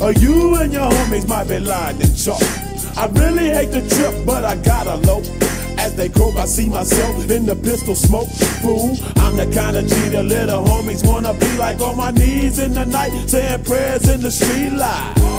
Or you and your homies might be lying in chalk. I really hate the trip, but I gotta low. As they croak, I see myself in the pistol smoke. Fool, I'm the kind of G the little homies wanna be like on my knees in the night, saying prayers in the street light.